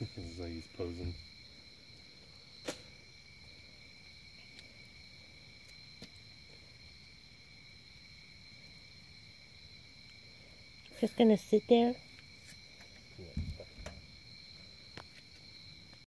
posing. Just gonna sit there